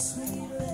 sleepless.